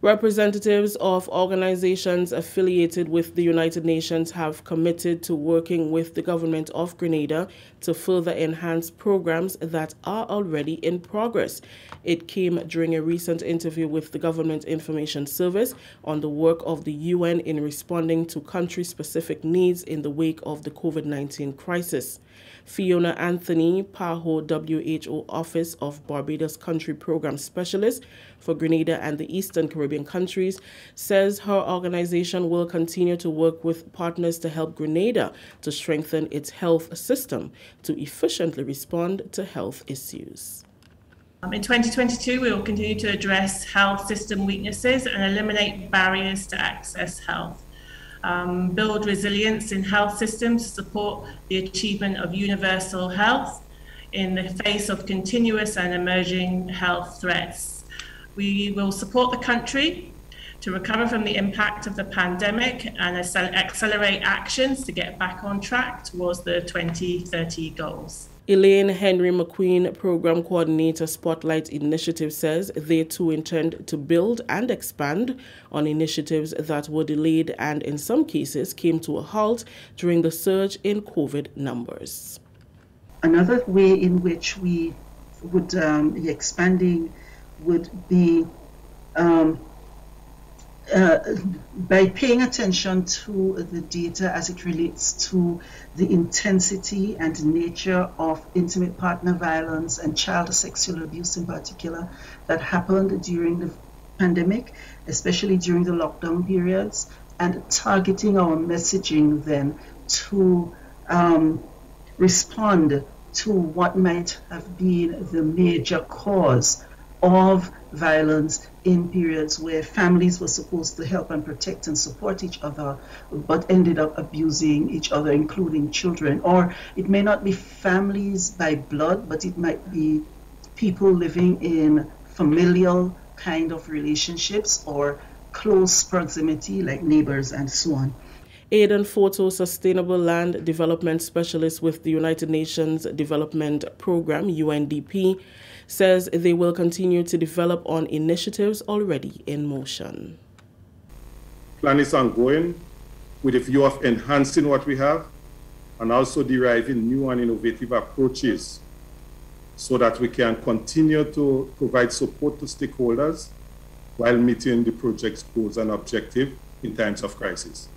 Representatives of organizations affiliated with the United Nations have committed to working with the government of Grenada to further enhance programs that are already in progress. It came during a recent interview with the Government Information Service on the work of the UN in responding to country specific needs in the wake of the COVID 19 crisis. Fiona Anthony, PAHO WHO Office of Barbados Country Program Specialist for Grenada and the Eastern Caribbean countries, says her organization will continue to work with partners to help Grenada to strengthen its health system to efficiently respond to health issues. Um, in 2022, we will continue to address health system weaknesses and eliminate barriers to access health um, build resilience in health systems to support the achievement of universal health in the face of continuous and emerging health threats. We will support the country to recover from the impact of the pandemic and accelerate actions to get back on track towards the 2030 goals. Elaine Henry McQueen, Program Coordinator Spotlight Initiative, says they too intend to build and expand on initiatives that were delayed and in some cases came to a halt during the surge in COVID numbers. Another way in which we would um, be expanding would be um, uh, by paying attention to the data as it relates to the intensity and nature of intimate partner violence and child sexual abuse in particular that happened during the pandemic, especially during the lockdown periods, and targeting our messaging then to um, respond to what might have been the major cause of violence in periods where families were supposed to help and protect and support each other, but ended up abusing each other, including children. Or it may not be families by blood, but it might be people living in familial kind of relationships or close proximity, like neighbors and so on. Aidan Photo, Sustainable Land Development Specialist with the United Nations Development Programme, UNDP, says they will continue to develop on initiatives already in motion. Plan is ongoing with a view of enhancing what we have and also deriving new and innovative approaches so that we can continue to provide support to stakeholders while meeting the project's goals and objectives in times of crisis.